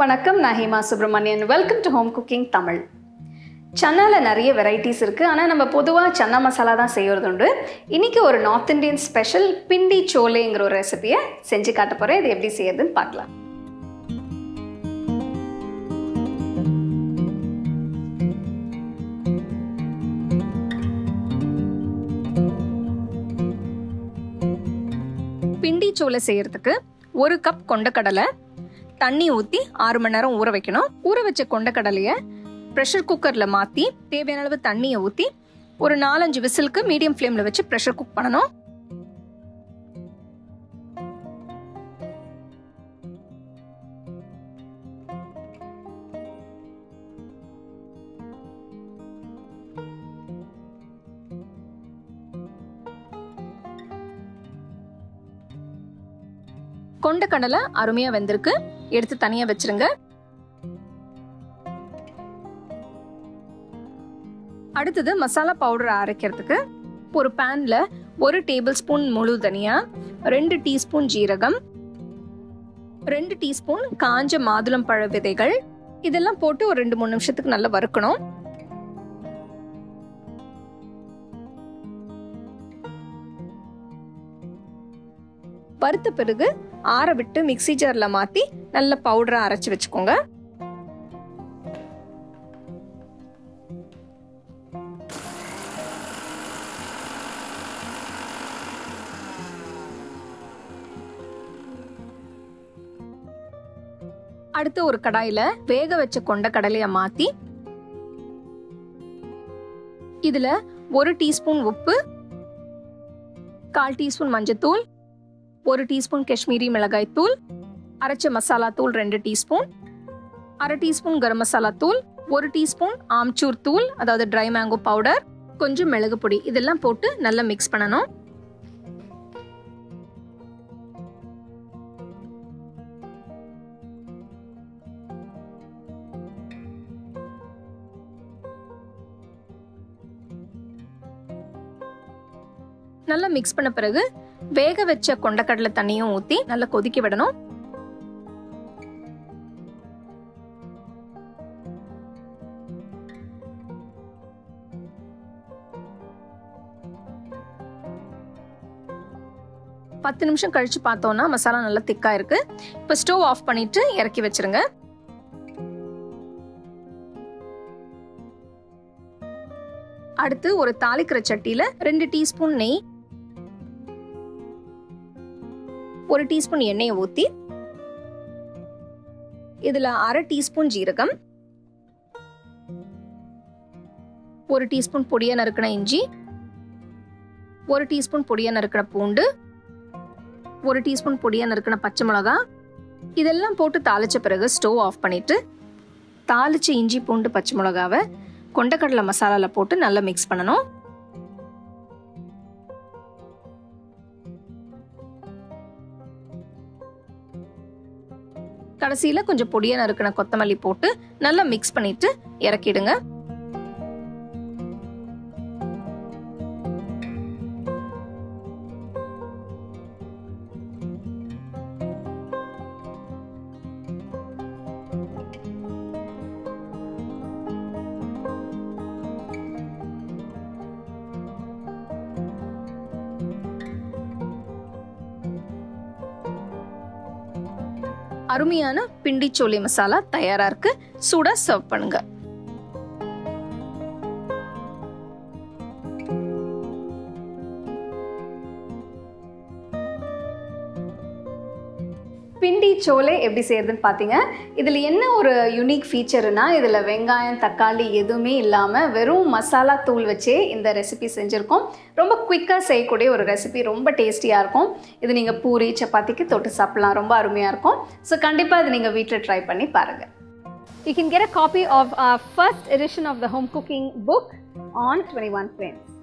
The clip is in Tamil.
வணக்கம் நான் Hema Subramanian welcome to home cooking Tamil சன்னாவில் நிறைய வெரைட்டிஸ் இருக்குது ஆனால் நம்ம பொதுவாக சன்னா மசாலா தான் செய்கிறது உண்டு. இன்றைக்கி ஒரு நார்த் இந்தியன் ஸ்பெஷல் பிண்டி சோலேங்கிற ஒரு ரெசிபியை செஞ்சு காட்ட போகிறேன் இது எப்படி செய்யறதுன்னு பார்க்கலாம். பிண்டி சோலை செய்யறதுக்கு ஒரு கப் கொண்டக்கடலை தண்ணி ஊற்றி ஆறு மணி நேரம் ஊற வைக்கணும். ஊற வச்ச கொண்டக்கடலையை ப்ரெஷர் குக்கரில் மாற்றி தேவையான அளவு தண்ணியை ஊற்றி ஒரு நாலஞ்சு விசிலுக்கு மீடியம் ஃப்ளேமில் வச்சு ப்ரெஷர் குக் பண்ணணும். கொண்ட கடலை அருமையா வெந்திருக்கு. எடுத்து தனியா வச்சிருங்க. அடுத்தது மசாலா பவுடர் அரைக்கிறதுக்கு ஒரு பேன்ல ஒரு டேபிள் ஸ்பூன் முழு தனியா ரெண்டு டீஸ்பூன் ஜீரகம் ரெண்டு டீஸ்பூன் காஞ்ச மாதுளம் பழ விதைகள். இதெல்லாம் போட்டு ஒரு ரெண்டு மூணு நிமிஷத்துக்கு நல்லா வறுக்கணும். வறுத்த பிறகு ஆற விட்டு மிக்சி ஜாரில் மாத்தி நல்ல பவுடரா அரைச்சு வச்சுக்கோங்க. அடுத்து ஒரு கடாயில வேக வச்ச கொண்ட கடலைய மாத்தி இதுல ஒரு டீஸ்பூன் உப்பு கால் டீஸ்பூன் மஞ்சத்தூள் ஒரு டீஸ்பூன் காஷ்மீரி மிளகாய் தூள் அரைச்ச மசாலா தூள் ரெண்டு டீஸ்பூன் அரை டீஸ்பூன் கரம் மசாலா தூள் ஒரு டீஸ்பூன் ஆம்ச்சூர் தூள் அதாவது ட்ரை மேங்கோ பவுடர் கொஞ்சம் மிளகு பொடி. இதெல்லாம் போட்டு நல்லா மிக்ஸ் பண்ணணும். நல்லா மிக்ஸ் பண்ண பிறகு வேக வச்ச கொண்டக்கடலை தண்ணியும் ஊத்தி நல்லா கொதிக்க விடணும். பத்து நிமிஷம் கழிச்சு பார்த்தோம்னா மசாலா நல்லா திக்கா இருக்கு. இப்போ ஸ்டவ் ஆஃப் பண்ணிட்டு இறக்கி வச்சிருங்க. அடுத்து ஒரு தாளிக்கிற சட்டியில ரெண்டு டீஸ்பூன் நெய் ஒரு டீஸ்பூன் எண்ணெயை ஊற்றி இதில் அரை டீஸ்பூன் ஜீரகம் ஒரு டீஸ்பூன் பொடியாக நறுக்கின இஞ்சி ஒரு டீஸ்பூன் பொடியாக நறுக்கின பூண்டு ஒரு டீஸ்பூன் பொடியாக நறுக்கின பச்சை மிளகா இதெல்லாம் போட்டு தாளித்த பிறகு ஸ்டவ் ஆஃப் பண்ணிவிட்டு தாளித்த இஞ்சி பூண்டு பச்சை மிளகாவை கொண்டக்கடலை மசாலாவில் போட்டு நல்லா மிக்ஸ் பண்ணணும். கடைசியில கொஞ்சம் பொடியை நறுக்கின கொத்தமல்லி போட்டு நல்லா மிக்ஸ் பண்ணிட்டு இறக்கிடுங்க. அருமையான பிண்டி சோலை மசாலா தயாரா இருக்கு. சூடா சர்வ் பண்ணுங்க. பிண்டி சோலை எப்படி செய்யறதுன்னு பார்த்தீங்க இதில் என்ன ஒரு யுனிக் ஃபீச்சர்னா இதில் வெங்காயம் தக்காளி எதுவுமே இல்லாமல் வெறும் மசாலா தூள் வச்சே இந்த ரெசிபி செஞ்சுருக்கோம். ரொம்ப குயிக்காக செய்யக்கூடிய ஒரு ரெசிபி ரொம்ப டேஸ்டியாக இருக்கும். இது நீங்கள் பூரி சப்பாத்திக்கு தொட்டு சாப்பிட்லாம். ரொம்ப அருமையாக இருக்கும். ஸோ கண்டிப்பாக இது நீங்கள் வீட்டில் ட்ரை பண்ணி பாருங்கள் You can get a copy of our first edition of the home cooking book on 21 Frames.